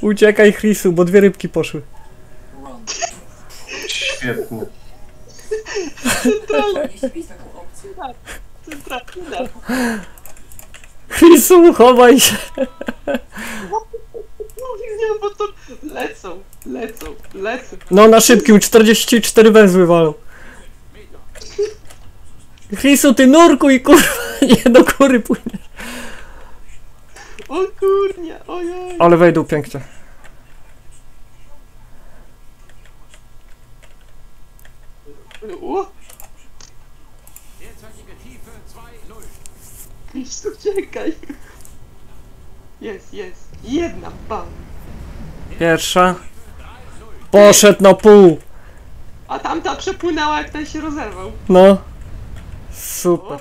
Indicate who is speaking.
Speaker 1: Uciekaj Chrisu, bo dwie rybki poszły.
Speaker 2: Świetnie.
Speaker 3: Centralnie.
Speaker 1: Chrisu, chowaj się.
Speaker 3: Nie, bo to lecą, lecą, lecą.
Speaker 1: No na szybkim 44 węzły walą. Chrisu, ty nurkuj, kurwa, nie do góry płyniesz.
Speaker 3: O kurnia, ojoj.
Speaker 1: Ale wejdą pięknie.
Speaker 3: O. Jeszcze czekaj. Jest, jest. Jedna, bam.
Speaker 1: Pierwsza. Poszedł na pół.
Speaker 3: A tamta przepłynęła jak ten się rozerwał.
Speaker 1: No. Super.